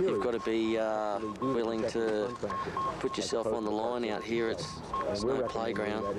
you've got to be uh, willing to put yourself on the line out here. It's, it's no playground.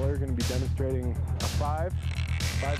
We're going to be demonstrating a five, five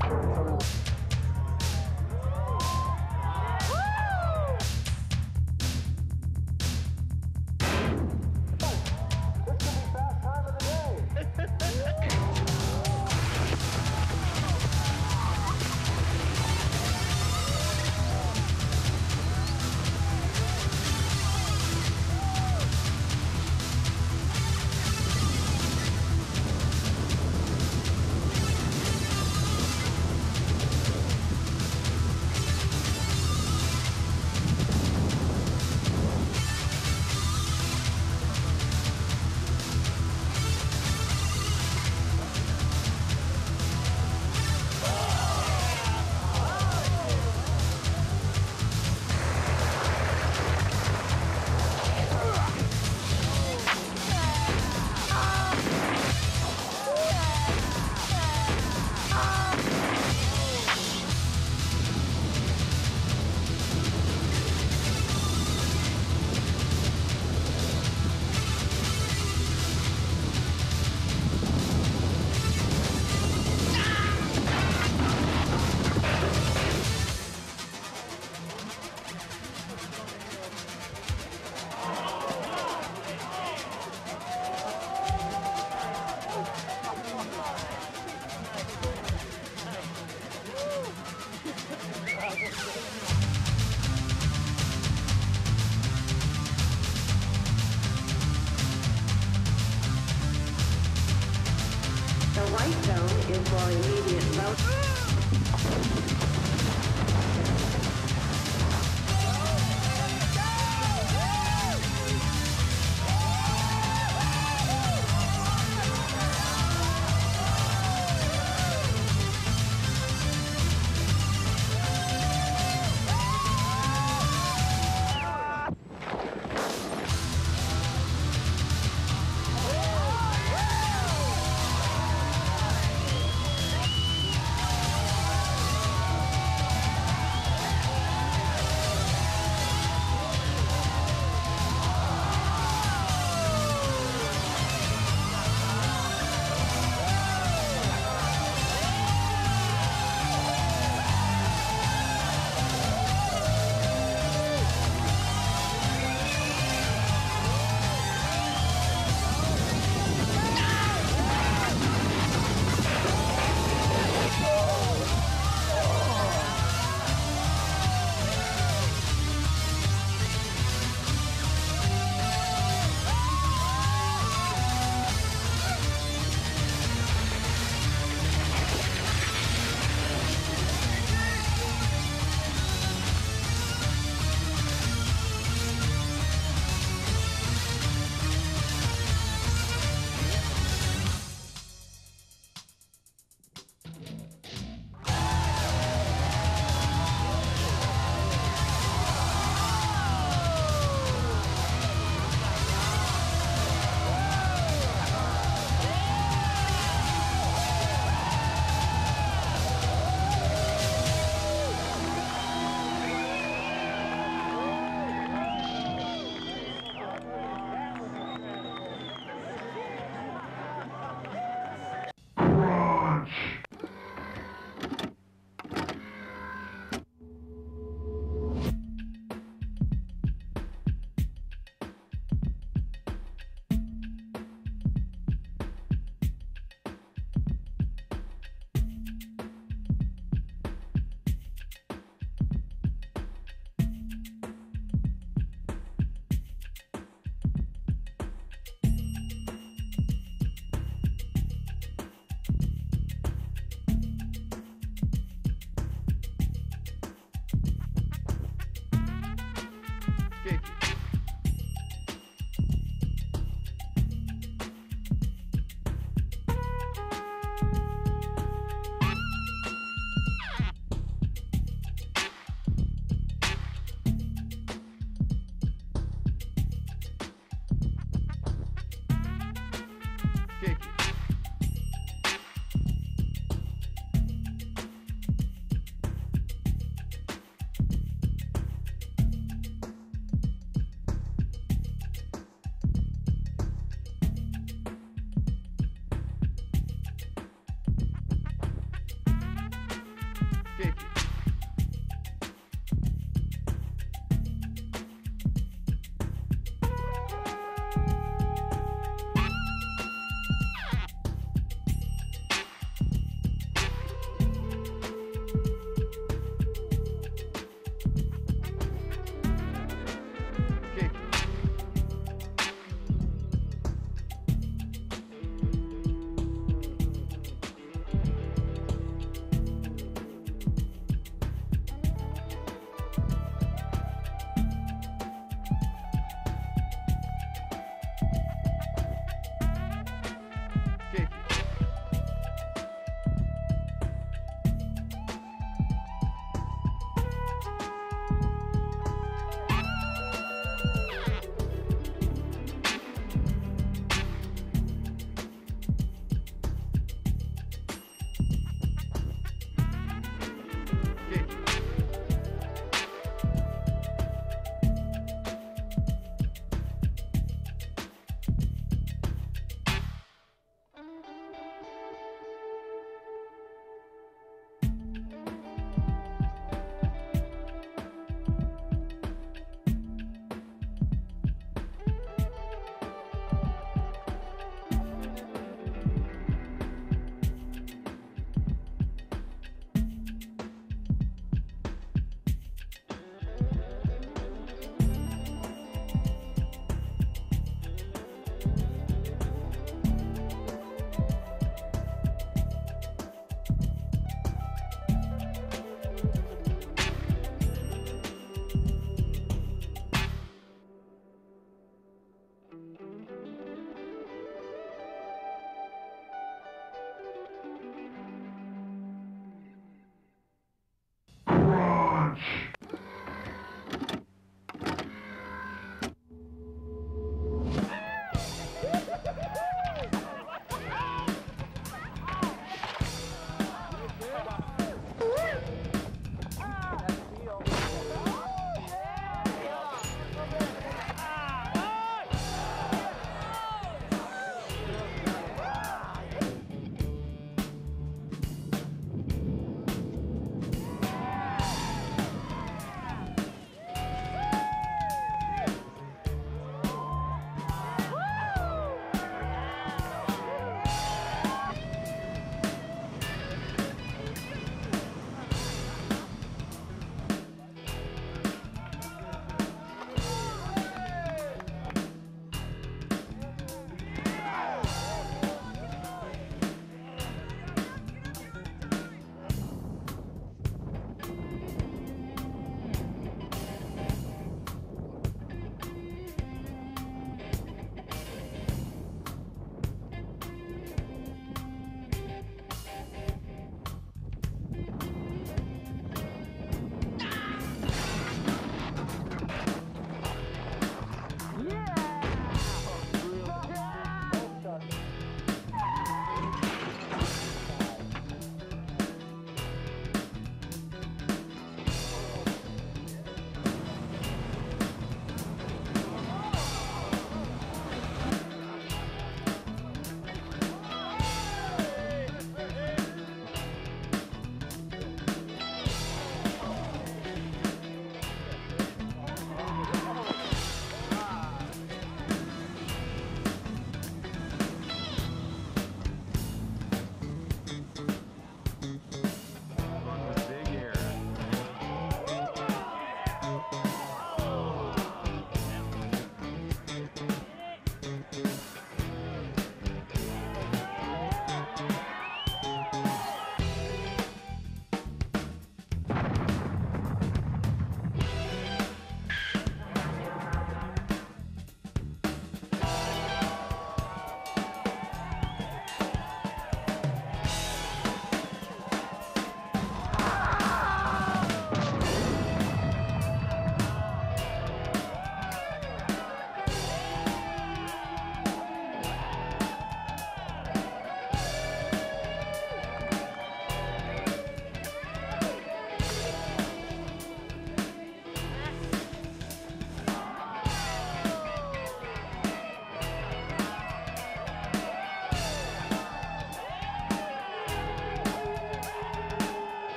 for immediate vote.